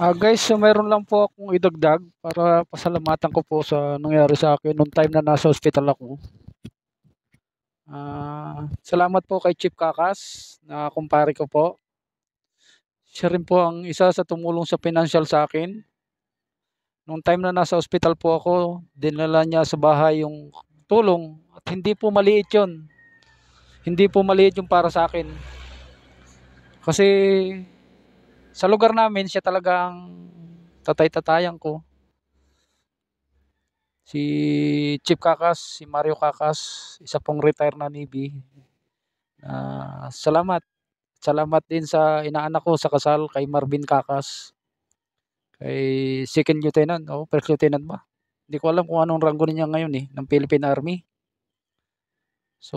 Ah, guys, so mayroon lang po akong idagdag para pasalamatan ko po sa nangyari sa akin nung time na nasa ospital ako. Ah, salamat po kay Chief Kakas na kumpare ko po. Siya rin po ang isa sa tumulong sa financial sa akin. Nung time na nasa ospital po ako, dinala niya sa bahay yung tulong at hindi po maliit yon. Hindi po maliit yung para sa akin. Kasi sa lugar namin, siya talagang tatay-tatayan ko. Si Chief Kakas, si Mario Kakas, isa pong retire na Navy. Ah, salamat. Salamat din sa inaanak ko sa kasal kay Marvin Kakas. Kay Second Lieutenant, o First Lieutenant ba? Hindi ko alam kung anong ranggo niya ngayon eh, ng Philippine Army. So,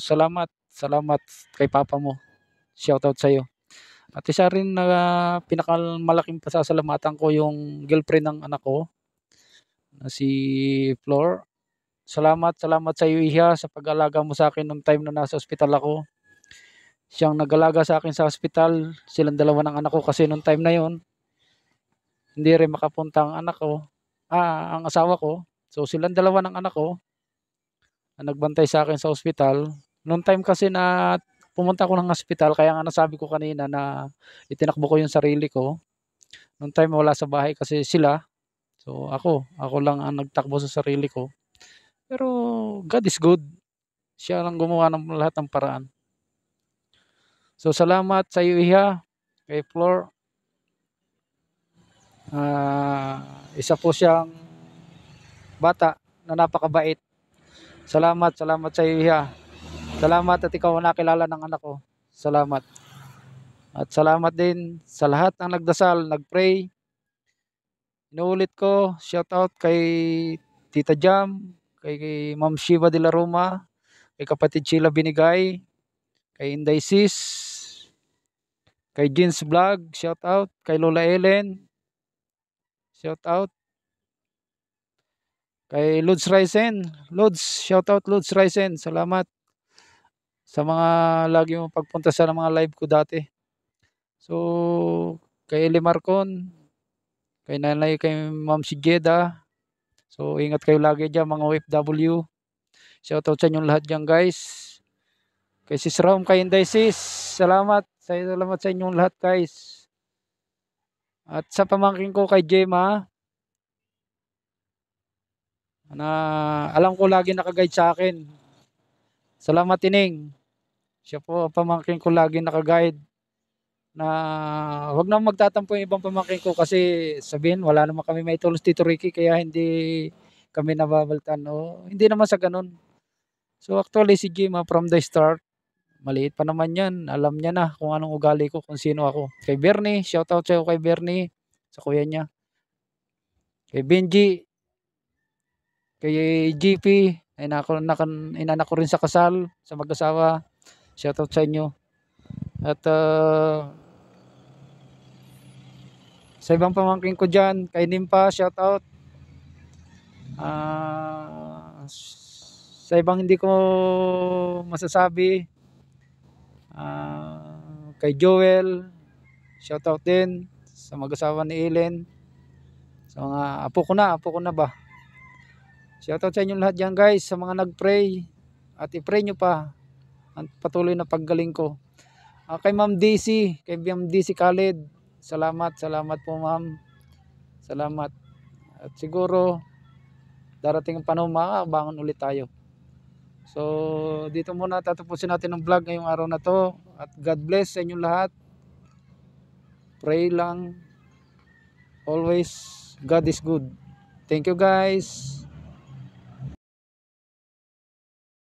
salamat. Salamat kay papa mo. Shoutout sa iyo. At isa rin na pinakamalaking pasasalamatan ko yung girlfriend ng anak ko na si Flor. Salamat, salamat sa iyo Iha sa pag-alaga mo sa akin nung time na nasa ospital ako. Siyang nag-alaga sa akin sa ospital, silang dalawa ng anak ko kasi nung time na yon hindi rin makapunta ang anak ko, ah, ang asawa ko. So silang dalawa ng anak ko na nagbantay sa akin sa ospital. Nung time kasi na pumunta ako ng ospital, kaya nga nasabi ko kanina na itinakbo ko yung sarili ko. Nung time wala sa bahay kasi sila. So ako, ako lang ang nagtakbo sa sarili ko. Pero God is good. Siya lang gumawa ng lahat ng paraan. So salamat sa iyo Iha, kay Flor. Ah, isa po siyang bata na napakabait. Salamat, salamat sa iyo Iha. Salamat at ikaw ang nakilala ng anak ko. Salamat. At salamat din sa lahat ng nagdasal, nagpray. Inuulit ko, shout out kay Tita Jam, kay, Ma'am Shiva de la Roma, kay kapatid Sheila Binigay, kay Inday Sis, kay Jeans Vlog, shout out, kay Lola Ellen, shout out, kay Lods Ryzen, Lods, shout out Lods Ryzen, salamat sa mga lagi mo pagpunta sa mga live ko dati. So, kay Eli Marcon, kay nanay, kay Ma'am si Jeda. So, ingat kayo lagi dyan mga OFW. Shoutout sa inyong lahat dyan guys. Kay Sis Rom, kay Inday Sis. Salamat. Salamat sa inyong lahat guys. At sa pamangkin ko kay Gemma, na alam ko lagi nakaguide sa akin. Salamat Tining. Siya po pamangkin ko lagi nakaguide na wag na magtatampo yung ibang pamangkin ko kasi sabihin wala naman kami may tulos dito Ricky kaya hindi kami nababaltan o hindi naman sa ganun. So actually si Jima from the start maliit pa naman yan. Alam niya na kung anong ugali ko, kung sino ako. Kay Bernie, shout out sa'yo kay Bernie, sa kuya niya. Kay Benji, kay GP, inanak ko, inanak ko rin sa kasal, sa mag-asawa. Shout out sa inyo. At uh, sa ibang pamangkin ko dyan, kay Nimpa, shout out. Uh, sa ibang hindi ko masasabi, uh, kay Joel, shout out din sa mag-asawa ni Ellen. Sa mga apo ko na, apo ko na ba? Shout out sa inyong lahat dyan guys, sa mga nag-pray. At i-pray nyo pa patuloy na paggaling ko. Uh, kay Ma'am DC, kay Ma'am DC Khalid, salamat, salamat po ma'am. Salamat. At siguro, darating ang panahon makakabangon ulit tayo. So, dito muna tatapusin natin ang vlog ngayong araw na to. At God bless sa inyong lahat. Pray lang. Always, God is good. Thank you guys.